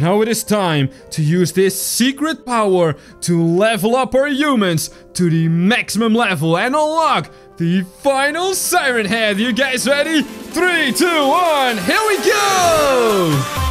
Now it is time to use this secret power to level up our humans to the maximum level and unlock the final Siren Head. You guys ready? Three, two, one, here we go!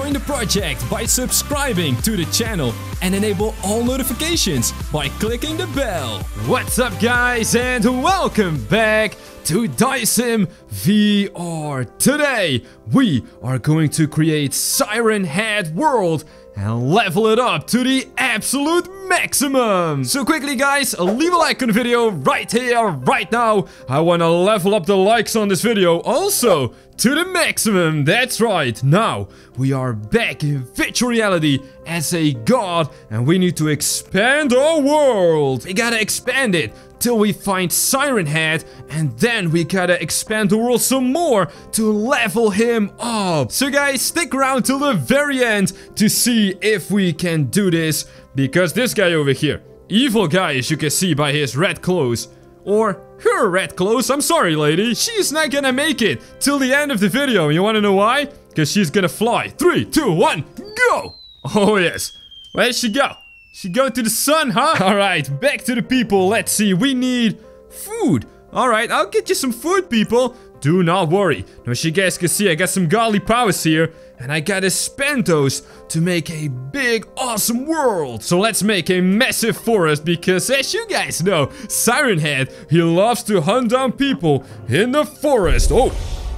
Join the project by subscribing to the channel and enable all notifications by clicking the bell. What's up guys and welcome back to Deisim VR. Today we are going to create Siren Head World and level it up to the absolute maximum. So quickly guys, leave a like on the video right here, right now. I want to level up the likes on this video also to the maximum. That's right. Now, we are back in virtual reality as a god and we need to expand our world. We gotta expand it till we find Siren Head and then we gotta expand the world some more to level him up. So guys, stick around till the very end to see if we can do this because this guy over here, evil guy as you can see by his red clothes, or her red clothes, I'm sorry lady, she's not gonna make it till the end of the video. You wanna know why? Because she's gonna fly. Three, two, one, go! Oh yes, where'd she go? She going to the sun, huh? Alright, back to the people. Let's see, we need food. Alright, I'll get you some food, people. Do not worry. Now, as you guys can see, I got some godly powers here. And I gotta spend those to make a big, awesome world. So let's make a massive forest because as you guys know, Siren Head, he loves to hunt down people in the forest. Oh,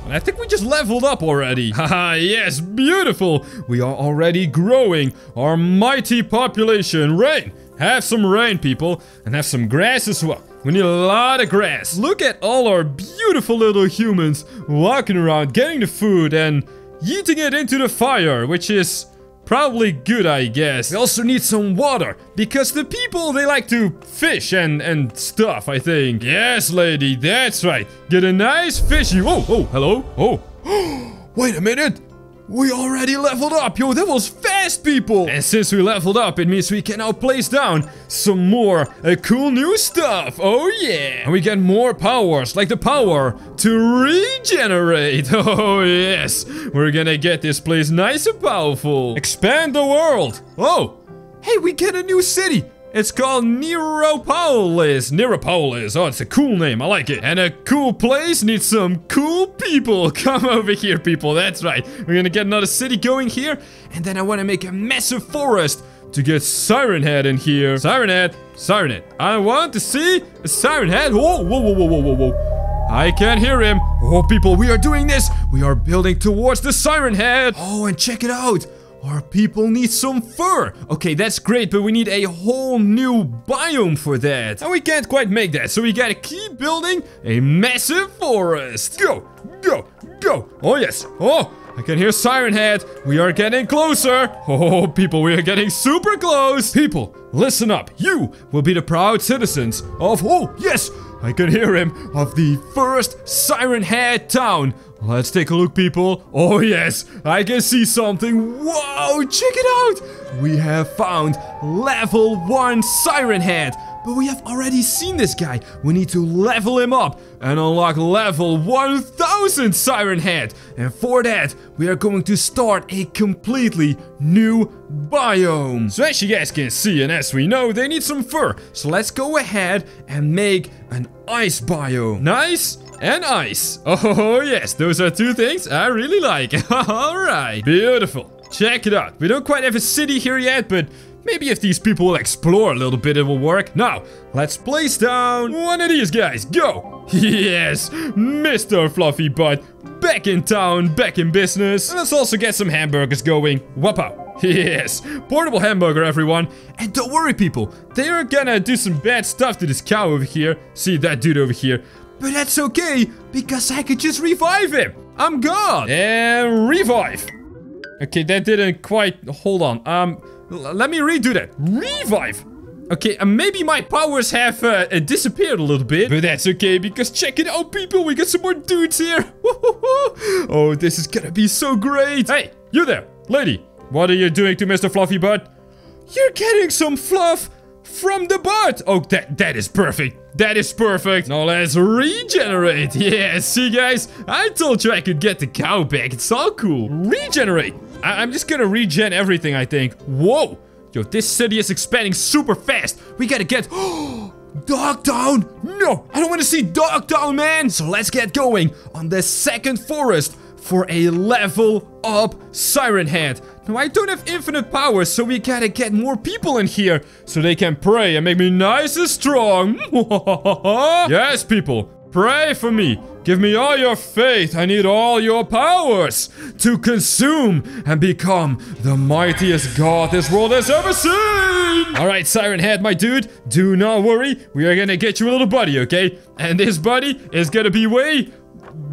I think we just leveled up already. Haha, yes, beautiful. We are already growing our mighty population. Rain. Have some rain, people. And have some grass as well. We need a lot of grass. Look at all our beautiful little humans walking around, getting the food and eating it into the fire, which is Probably good, I guess. We also need some water, because the people, they like to fish and, and stuff, I think. Yes, lady, that's right. Get a nice fishy. Oh, oh, hello. Oh. Wait a minute. We already leveled up, yo, that was fast, people! And since we leveled up, it means we can now place down some more uh, cool new stuff, oh yeah! And we get more powers, like the power to regenerate, oh yes! We're gonna get this place nice and powerful. Expand the world! Oh! Hey, we get a new city! It's called Neropolis. Neropolis. Oh, it's a cool name. I like it. And a cool place needs some cool people. Come over here, people. That's right. We're gonna get another city going here. And then I want to make a massive forest to get Siren Head in here. Siren Head. Siren Head. I want to see Siren Head. Whoa, whoa, whoa, whoa, whoa, whoa, whoa. I can't hear him. Oh, people, we are doing this. We are building towards the Siren Head. Oh, and check it out. Our people need some fur. Okay, that's great, but we need a whole new biome for that. And we can't quite make that, so we gotta keep building a massive forest. Go, go, go. Oh, yes. Oh, I can hear Siren Head. We are getting closer. Oh, people, we are getting super close. People, listen up. You will be the proud citizens of, oh, yes, I can hear him, of the first Siren Head town. Let's take a look, people. Oh, yes, I can see something. Whoa, check it out. We have found level 1 Siren Head. But we have already seen this guy. We need to level him up and unlock level 1000 Siren Head. And for that, we are going to start a completely new biome. So as you guys can see and as we know, they need some fur. So let's go ahead and make an ice biome. Nice and ice. Oh yes, those are two things I really like. Alright, beautiful. Check it out. We don't quite have a city here yet, but Maybe if these people will explore a little bit, it will work. Now, let's place down one of these guys. Go! Yes, Mr. Fluffy Butt. Back in town, back in business. And let's also get some hamburgers going. Whoop Yes, portable hamburger, everyone. And don't worry, people. They are gonna do some bad stuff to this cow over here. See that dude over here. But that's okay, because I could just revive him. I'm God. And revive. Okay, that didn't quite... Hold on. Um... Let me redo that. Revive! Okay, uh, maybe my powers have uh, uh, disappeared a little bit. But that's okay, because check it out, people. We got some more dudes here. oh, this is gonna be so great. Hey, you there, lady. What are you doing to Mr. Fluffy Butt? You're getting some fluff from the butt. Oh, that, that is perfect. That is perfect. Now let's regenerate. Yeah, see guys? I told you I could get the cow back. It's all cool. Regenerate. I am just gonna regen everything, I think. Whoa. Yo, this city is expanding super fast. We gotta get... Dogtown! No, I don't want to see Dogtown, man! So let's get going on the second forest for a level up Siren Head. Now, I don't have infinite power, so we gotta get more people in here so they can pray and make me nice and strong. yes, people, pray for me. Give me all your faith. I need all your powers to consume and become the mightiest god this world has ever seen. All right, Siren Head, my dude, do not worry. We are gonna get you a little buddy, okay? And this buddy is gonna be way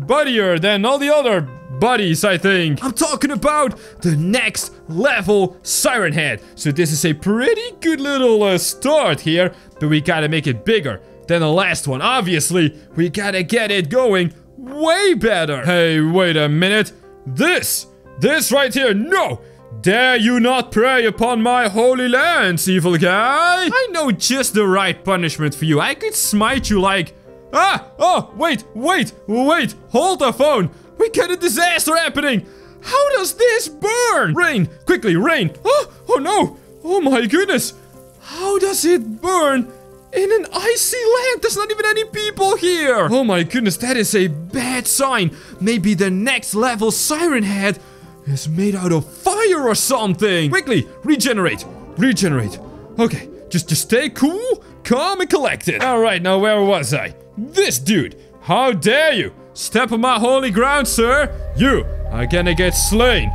buddier than all the other buddies, I think. I'm talking about the next level Siren Head. So this is a pretty good little uh, start here, but we gotta make it bigger than the last one. Obviously, we gotta get it going way better. Hey, wait a minute. This, this right here, no! Dare you not prey upon my holy lands, evil guy! I know just the right punishment for you. I could smite you like... Ah! Oh, wait, wait, wait! Hold the phone! We got a disaster happening! How does this burn? Rain! Quickly, rain! Oh, oh no! Oh my goodness! How does it burn in an icy land? There's not even any people here! Oh my goodness, that is a bad sign! Maybe the next level Siren Head is made out of fire or something! Quickly, regenerate! Regenerate! Okay, just, just stay cool, calm, and collected. Alright, now where was I? This dude! How dare you! Step on my holy ground, sir! You are gonna get slain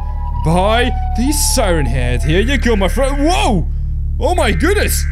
by the Siren Head. Here you go, my friend. Whoa! Oh my goodness!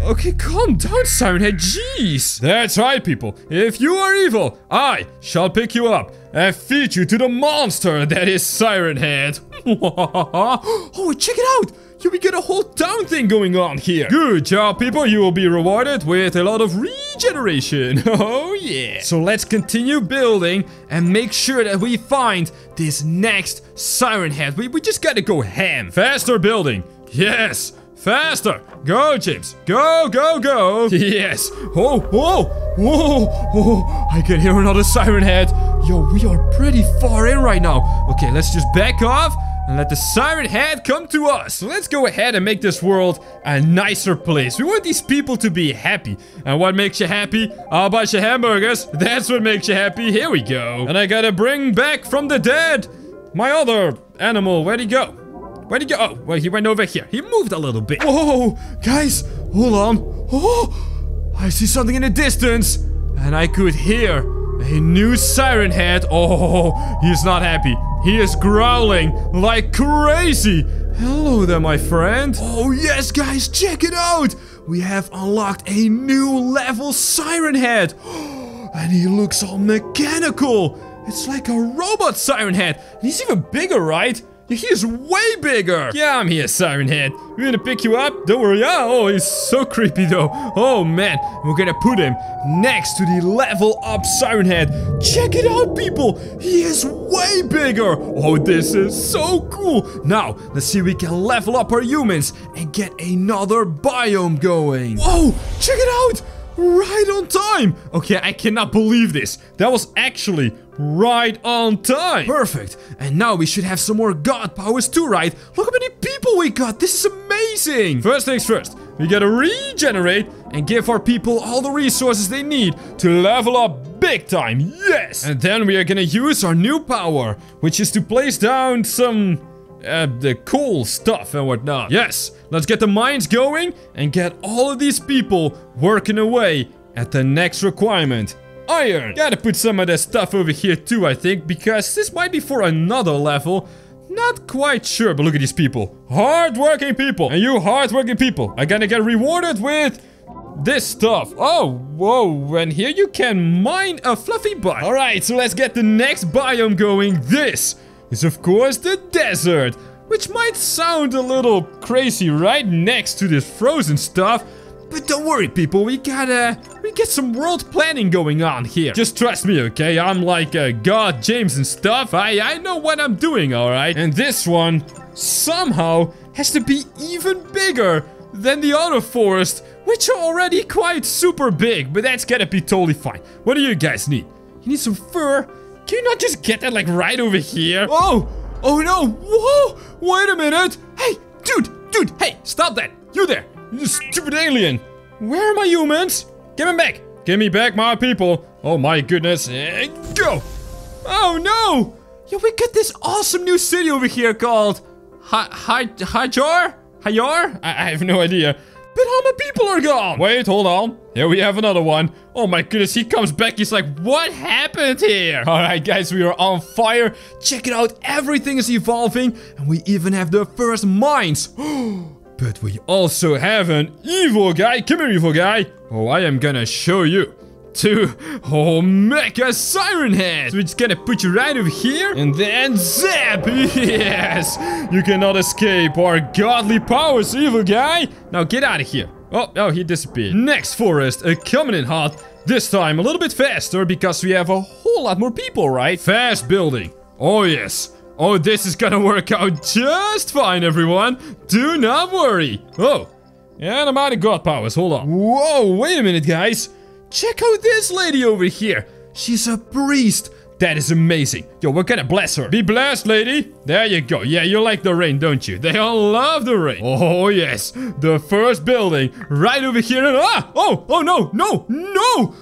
Okay, calm down, Siren Head. Jeez. That's right, people. If you are evil, I shall pick you up and feed you to the monster that is Siren Head. oh, check it out! Yeah, we get a whole town thing going on here. Good job, people. You will be rewarded with a lot of regeneration. Oh, yeah. So let's continue building and make sure that we find this next Siren Head. We, we just gotta go ham. Faster building. Yes. Faster! Go, James! Go, go, go! Yes! Oh, whoa! Whoa! Oh, I can hear another siren head! Yo, we are pretty far in right now. Okay, let's just back off and let the siren head come to us. Let's go ahead and make this world a nicer place. We want these people to be happy. And what makes you happy? A bunch of hamburgers. That's what makes you happy. Here we go. And I gotta bring back from the dead my other animal. Where'd he go? Where'd he go? Oh, well, he went over here. He moved a little bit. Whoa, guys, hold on. Oh, I see something in the distance. And I could hear a new siren head. Oh, he's not happy. He is growling like crazy. Hello there, my friend. Oh, yes, guys, check it out. We have unlocked a new level siren head. And he looks all mechanical. It's like a robot siren head. And he's even bigger, right? He is way bigger! Yeah, I'm here, Siren Head. We're gonna pick you up. Don't worry. Ah, oh, he's so creepy though. Oh man, we're gonna put him next to the level up Siren Head. Check it out, people! He is way bigger! Oh, this is so cool! Now, let's see if we can level up our humans and get another biome going. Whoa! Check it out! Right on time! Okay, I cannot believe this. That was actually right on time. Perfect. And now we should have some more god powers too, right? Look how many people we got. This is amazing. First things first. We gotta regenerate and give our people all the resources they need to level up big time. Yes! And then we are gonna use our new power, which is to place down some uh, the cool stuff and whatnot. Yes, let's get the mines going and get all of these people working away at the next requirement. Iron! Gotta put some of that stuff over here too, I think, because this might be for another level. Not quite sure, but look at these people. Hardworking people. And you hardworking people are gonna get rewarded with this stuff. Oh, whoa, and here you can mine a fluffy butt. All right, so let's get the next biome going. This is, of course, the desert, which might sound a little crazy right next to this frozen stuff, but don't worry, people, we gotta... Uh, we get some world planning going on here. Just trust me, okay? I'm like a God James and stuff. I, I know what I'm doing, alright? And this one, somehow, has to be even bigger than the other forest which are already quite super big, but that's gonna be totally fine. What do you guys need? You need some fur? Can you not just get that like right over here? Oh, oh no, whoa, wait a minute. Hey, dude, dude, hey, stop that. You there, you stupid alien. Where are my humans? Give me back. Give me back my people. Oh my goodness, and go. Oh no. Yo, we got this awesome new city over here called Hi Hi Hajar? Hajar? I, I have no idea. But all my people are gone. Wait, hold on. Here we have another one. Oh my goodness, he comes back. He's like, what happened here? All right, guys, we are on fire. Check it out. Everything is evolving. And we even have the first mines. but we also have an evil guy. Come here, evil guy. Oh, I am gonna show you two Omega Siren Heads. We're just gonna put you right over here. And then zap! Yes! You cannot escape our godly powers, evil guy. Now get out of here. Oh, oh, he disappeared. Next forest, uh, coming in hot. This time a little bit faster because we have a whole lot more people, right? Fast building. Oh, yes. Oh, this is gonna work out just fine, everyone. Do not worry. Oh, and I'm out of god powers. Hold on. Whoa, wait a minute, guys. Check out this lady over here. She's a priest. That is amazing. Yo, we're gonna bless her. Be blessed, lady. There you go. Yeah, you like the rain, don't you? They all love the rain. Oh, yes. The first building right over here. Ah! Oh, oh, no, no, no.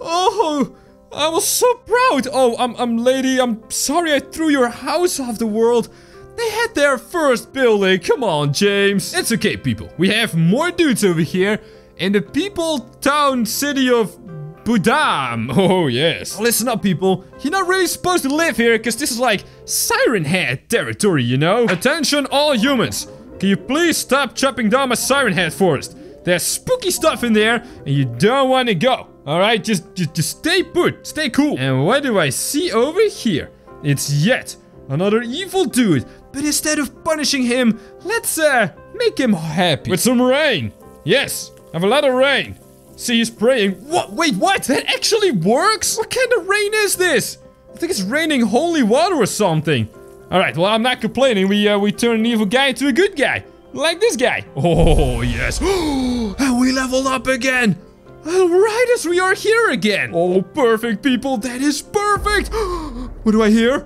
Oh, I was so proud. Oh, I'm, I'm lady. I'm sorry I threw your house off the world. They had their first building. Come on, James. It's okay, people. We have more dudes over here in the people town city of Budam. Oh, yes. Listen up, people. You're not really supposed to live here because this is like Siren Head territory, you know? Attention, all humans. Can you please stop chopping down my Siren Head forest? There's spooky stuff in there and you don't want to go. Alright, just, just, just stay put. Stay cool. And what do I see over here? It's yet another evil dude. But instead of punishing him, let's uh, make him happy. With some rain. Yes, have a lot of rain. See, he's praying. What? Wait, what? That actually works? What kind of rain is this? I think it's raining holy water or something. Alright, well, I'm not complaining. We, uh, we turn an evil guy into a good guy. Like this guy. Oh, yes. and we leveled up again. Alright, as we are here again. Oh, perfect, people. That is perfect. what do I hear?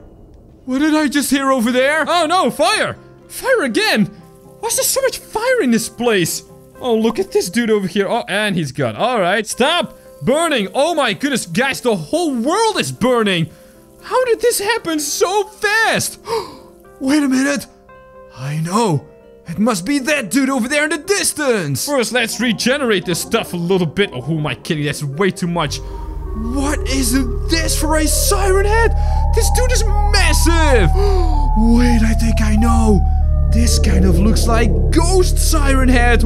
What did I just hear over there? Oh, no, fire. Fire again. Why is there so much fire in this place? Oh, look at this dude over here. Oh, and he's gone. All right, stop burning. Oh my goodness, guys, the whole world is burning. How did this happen so fast? Wait a minute. I know. It must be that dude over there in the distance. First, let's regenerate this stuff a little bit. Oh, who am I kidding? That's way too much. What is this for a siren head? This dude is massive. Wait, I think I know. This kind of looks like Ghost Siren Head.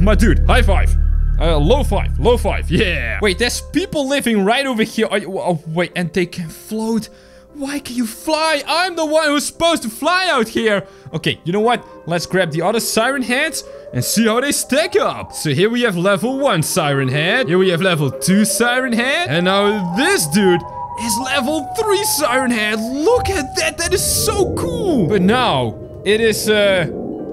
My dude, high five. Uh, low five, low five, yeah. Wait, there's people living right over here. You, oh, wait, and they can float. Why can you fly? I'm the one who's supposed to fly out here. Okay, you know what? Let's grab the other Siren Heads and see how they stack up. So here we have level 1 Siren Head. Here we have level 2 Siren Head. And now this dude is level 3 Siren Head. Look at that. That is so cool. But now, it is, uh...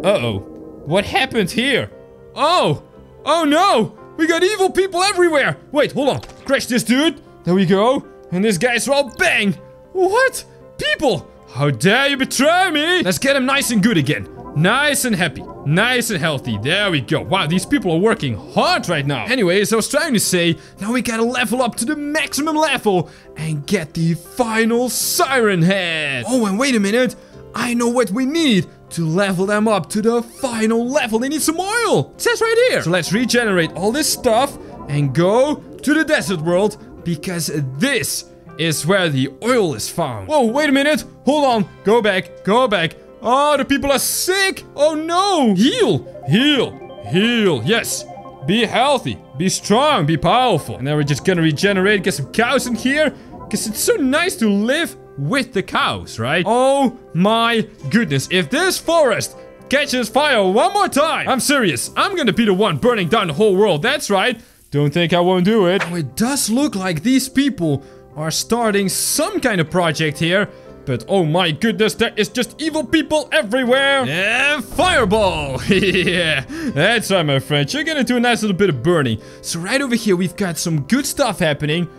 Uh-oh. What happened here? Oh! Oh no! We got evil people everywhere! Wait, hold on. Crash this dude. There we go. And this guy's all bang! What? People! How dare you betray me? Let's get him nice and good again. Nice and happy. Nice and healthy. There we go. Wow, these people are working hard right now. Anyways, I was trying to say, now we gotta level up to the maximum level and get the final Siren Head. Oh, and wait a minute. I know what we need to level them up to the final level. They need some oil. It says right here. So let's regenerate all this stuff and go to the desert world because this is where the oil is found. Whoa, wait a minute. Hold on. Go back. Go back. Oh, the people are sick. Oh no. Heal. Heal. Heal. Yes. Be healthy. Be strong. Be powerful. And then we're just gonna regenerate. Get some cows in here. Because it's so nice to live with the cows, right? Oh my goodness. If this forest catches fire one more time, I'm serious. I'm gonna be the one burning down the whole world. That's right. Don't think I won't do it. Oh, it does look like these people are starting some kind of project here. But oh my goodness, there is just evil people everywhere. And fireball. yeah, that's right, my friend. You're gonna do a nice little bit of burning. So right over here, we've got some good stuff happening.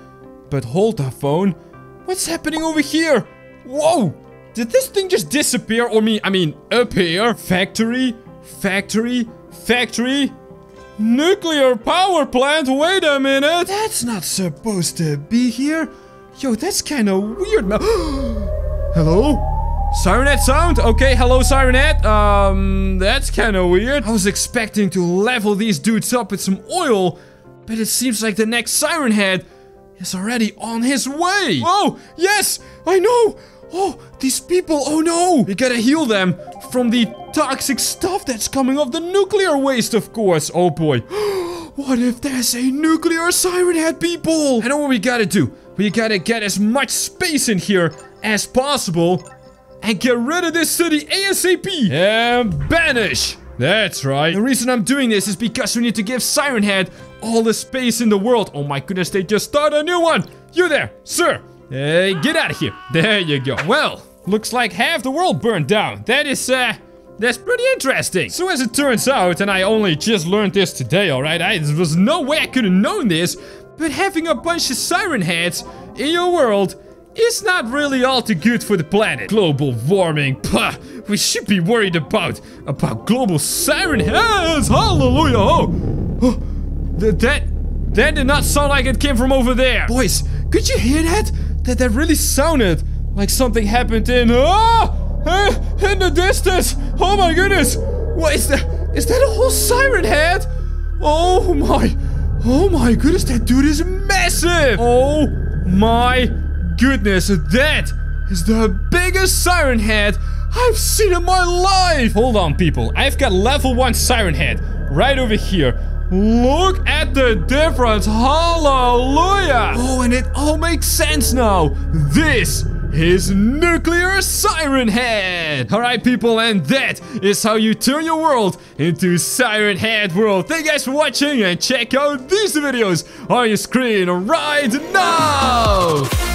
But hold the phone. What's happening over here? Whoa! Did this thing just disappear? Or me, I mean, appear? Factory? Factory? Factory? Nuclear power plant? Wait a minute! That's not supposed to be here. Yo, that's kind of weird. hello? Siren Head sound? Okay, hello Siren Head. Um, that's kind of weird. I was expecting to level these dudes up with some oil, but it seems like the next Siren Head is already on his way. Oh, yes, I know. Oh, these people, oh no! We gotta heal them from the toxic stuff that's coming off the nuclear waste, of course. Oh boy. what if there's a nuclear siren head, people? I know what we gotta do. We gotta get as much space in here as possible and get rid of this city ASAP. And banish. That's right. The reason I'm doing this is because we need to give Siren Head all the space in the world. Oh my goodness, they just started a new one. You there, sir. Hey, get out of here. There you go. Well, looks like half the world burned down. That is, uh, that's pretty interesting. So as it turns out, and I only just learned this today, alright? There was no way I could have known this, but having a bunch of siren heads in your world is not really all too good for the planet. Global warming, pah, we should be worried about, about global siren heads, hallelujah, oh, oh that, that did not sound like it came from over there. Boys, could you hear that? That that really sounded like something happened in ah, in the distance. Oh my goodness! What is that? Is that a whole siren head? Oh my! Oh my goodness! That dude is massive! Oh my goodness! That is the biggest siren head I've seen in my life! Hold on, people. I've got level 1 siren head right over here. Look at the difference. Hallelujah. Oh, and it all makes sense now. This is Nuclear Siren Head! Alright people, and that is how you turn your world into Siren Head World. Thank you guys for watching and check out these videos on your screen right now!